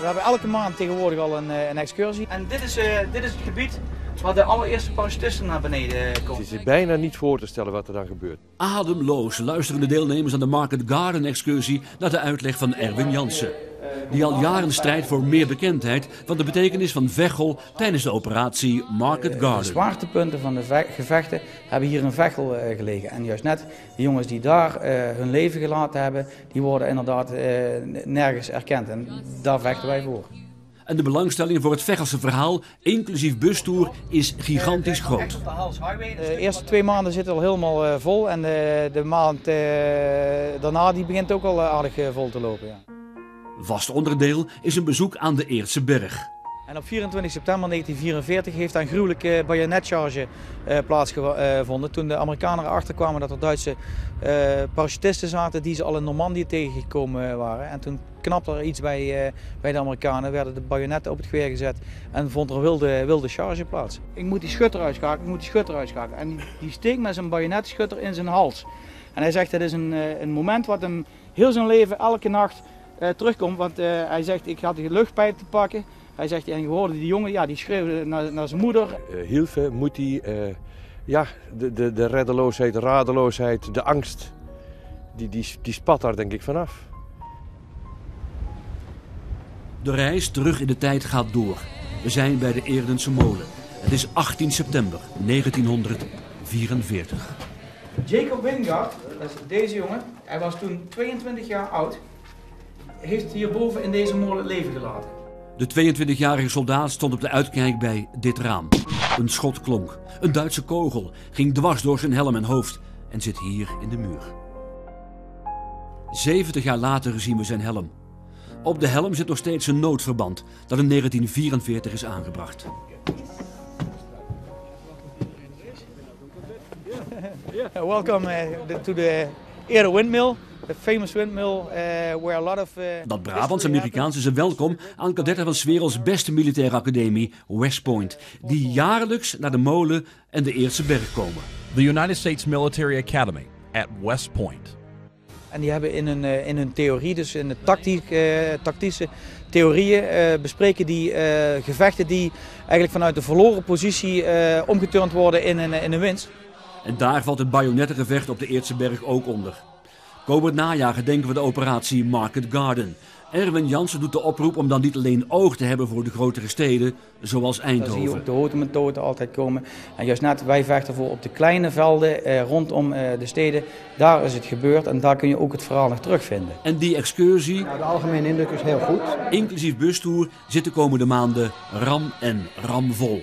we hebben elke maand tegenwoordig al een, een excursie. En dit is, dit is het gebied waar de allereerste parachutisten naar beneden komen. Het is bijna niet voor te stellen wat er dan gebeurt. Ademloos luisteren de deelnemers aan de Market Garden excursie naar de uitleg van Erwin Jansen. Die al jaren strijdt voor meer bekendheid van de betekenis van Vechel tijdens de operatie Market Garden. De zwaartepunten van de gevechten hebben hier in Vechel eh, gelegen. En juist net de jongens die daar uh, hun leven gelaten hebben, die worden inderdaad nergens erkend. En daar vechten wij voor. En de belangstelling voor het Vechelse verhaal, inclusief bustour, is gigantisch groot. De eerste twee maanden zitten al helemaal eh, vol en de, de maand eh, daarna die begint ook al eh, aardig vol te lopen. Ja. Vast onderdeel is een bezoek aan de Eertse Berg. En op 24 september 1944 heeft een gruwelijke bajonetcharge uh, plaatsgevonden. Toen de Amerikanen erachter kwamen dat er Duitse uh, parachutisten zaten die ze al in Normandië tegengekomen waren. En toen knapte er iets bij, uh, bij de Amerikanen, werden de bajonetten op het geweer gezet en vond er wilde, wilde charge plaats. Ik moet die schutter uitschakelen, ik moet die schutter uitschakelen. En die, die steekt met zijn bajonetschutter in zijn hals. En hij zegt dat is een, een moment wat hem heel zijn leven elke nacht terugkomt. Want hij zegt ik had de luchtpijp te pakken. Hij zegt, en je hoorde die jongen, ja, die schreeuwde naar, naar zijn moeder. Uh, Hilfe, moet hij, uh, ja, de, de, de reddeloosheid, de radeloosheid, de angst, die, die, die spat daar denk ik vanaf. De reis terug in de tijd gaat door. We zijn bij de Eerdense molen. Het is 18 september 1944. Jacob Wingard, dat is deze jongen, hij was toen 22 jaar oud, heeft hierboven in deze molen leven gelaten. De 22-jarige soldaat stond op de uitkijk bij dit raam. Een schot klonk. Een Duitse kogel ging dwars door zijn helm en hoofd en zit hier in de muur. 70 jaar later zien we zijn helm. Op de helm zit nog steeds een noodverband dat in 1944 is aangebracht. Welkom uh, to the Air Windmill the famous windmill uh, where a lot of. Uh, dat Brabants-Amerikaans is een welkom aan kadetten van 's werelds beste militaire academie, West Point, die jaarlijks naar de molen en de Eerste Berg komen. The United States Military Academy at West Point. En die hebben in hun, uh, in hun theorie, dus in de tactiek, uh, tactische theorieën, uh, bespreken die gevechten die eigenlijk vanuit de verloren positie omgeturnd worden in een, in een winst. En daar valt het bajonettengevecht op de Eerste Berg ook onder. Komend najaar gedenken we de operatie Market Garden. Erwin Jansen doet de oproep om dan niet alleen oog te hebben voor de grotere steden, zoals Eindhoven. Dan zie je ook de houten methoden altijd komen. En juist net, wij vechten voor op de kleine velden eh, rondom eh, de steden. Daar is het gebeurd en daar kun je ook het verhaal nog terugvinden. En die excursie, nou, de algemene indruk is heel goed. inclusief bustoer, zit de komende maanden ram en ramvol.